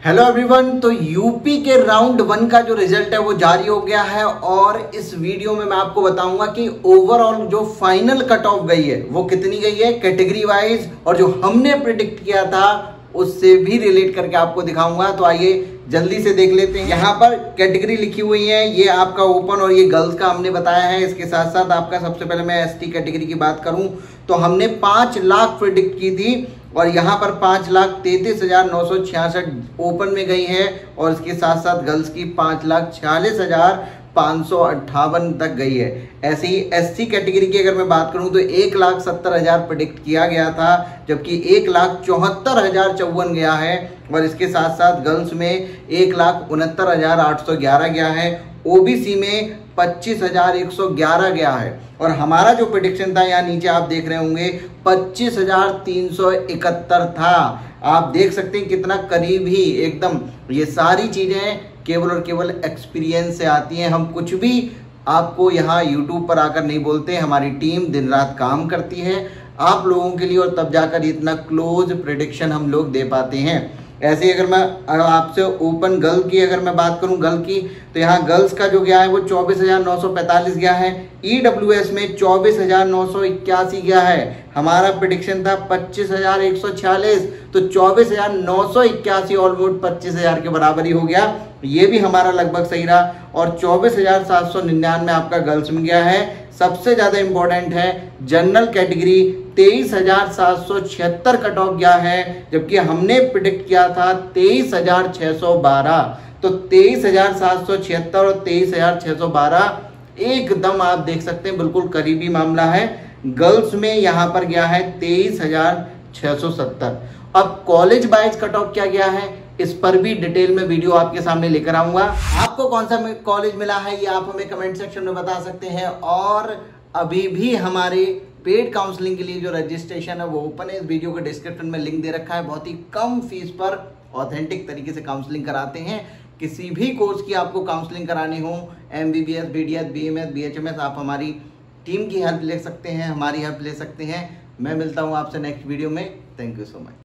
Hello everyone तो UP के round one का जो रिज़ल्ट है वो जारी हो गया है और इस वीडियो में मैं आपको बताऊँगा कि ओवरऑल जो फाइनल कट ऑफ़ गई है, वो कितनी गई है कैटेगरी वाइज और जो हमने प्रिडिक्ट किया था, उससे भी रिलेट करके आपको दिखाऊँगा। तो आइए जल्दी से देख लेते हैं। यहाँ पर कैटेगरी लिखी हुई है, ये आपका ओपन और ये गर्ल्स का हमने बताया है। इसके साथ साथ आपका सबसे पहले मैं एसटी कैटेगरी की बात करूँ। तो हमने पाँच लाख प्रिडिक्ट की थी और यहाँ पर पाँच लाख तैंतीस हज़ार नौ सौ छियासठ ओपन में गई है और इसके साथ साथ गर्ल्स की पाँच लाख छियालीस हज़ार पाँच सौ अट्ठावन तक गई है। ऐसे ही एससी कैटेगरी की अगर मैं बात करूँ तो एक लाख सत्तर हज़ार प्रडिक्ट किया गया था, जबकि एक लाख चौहत्तर हज़ार चौवन गया है और इसके साथ साथ गर्ल्स में एक लाख उनहत्तर हज़ार आठ सौ ग्यारह गया है। ओबीसी में पच्चीस हज़ार एक सौ ग्यारह गया है। और हमारा जो प्रोडिक्शन था, यहाँ नीचे आप देख रहे होंगे, पच्चीस हज़ार तीन सौ इकहत्तर था। आप देख सकते हैं कितना करीब ही एकदम ये सारी चीज़ें केवल और केवल एक्सपीरियंस से आती हैं। हम कुछ भी आपको यहाँ यूट्यूब पर आकर नहीं बोलते, हमारी टीम दिन रात काम करती है। आप लोगों के लिए और तब जाकर इतना क्लोज प्रिडिक्शन हम लोग दे पाते हैं। ऐसे ही अगर मैं आपसे ओपन गर्ल की अगर मैं बात करूँ गर्ल की तो यहाँ गर्ल्स का जो गया है वो चौबीस हज़ार नौ सौ पैंतालीस गया है। ई डब्ल्यू एस में चौबीस हज़ार नौ सौ इक्यासी गया है। हमारा प्रिडिक्शन था पच्चीस हज़ार एक सौ छियालीस तो चौबीस हज़ार नौ सौ इक्यासी ऑलमोस्ट पच्चीस हज़ार के बराबर ही हो गया। ये भी हमारा लगभग सही रहा और चौबीस हज़ार सात सौ निन्यानवे आपका गर्ल्स में गया है। सबसे ज़्यादा इंपॉर्टेंट है जनरल कैटेगरी तेईस हज़ार सात सौ छिहत्तर कट ऑफ़ गया है, जबकि हमने प्रिडिक्ट किया था तेईस हज़ार छह सौ बारह। तो तेईस हज़ार सात सौ छिहत्तर और तेईस हज़ार छह सौ बारह एकदम आप देख सकते हैं, बिल्कुल करीबी मामला है। गर्ल्स में यहाँ पर गया है तेईस हज़ार छह सौ सत्तर। अब कॉलेज वाइज कट ऑफ़ क्या गया है? इस पर भी डिटेल में वीडियो आपके सामने लेकर आऊँगा। आपको कौन सा कॉलेज मिला है, ये आप हमें कमेंट सेक्शन में बता सकते हैं। और अभी भी हमारे पेड काउंसलिंग के लिए जो रजिस्ट्रेशन है, वो ओपन है। इस वीडियो के डिस्क्रिप्शन में लिंक दे रखा है। बहुत ही कम फ़ीस पर ऑथेंटिक तरीके से काउंसलिंग कराते हैं। किसी भी कोर्स की आपको काउंसलिंग करानी हो M B B S B D S B M S B H M S आप हमारी टीम की हेल्प ले सकते हैं, हमारी हेल्प ले सकते हैं। मैं मिलता हूँ आपसे नेक्स्ट वीडियो में। Thank you so much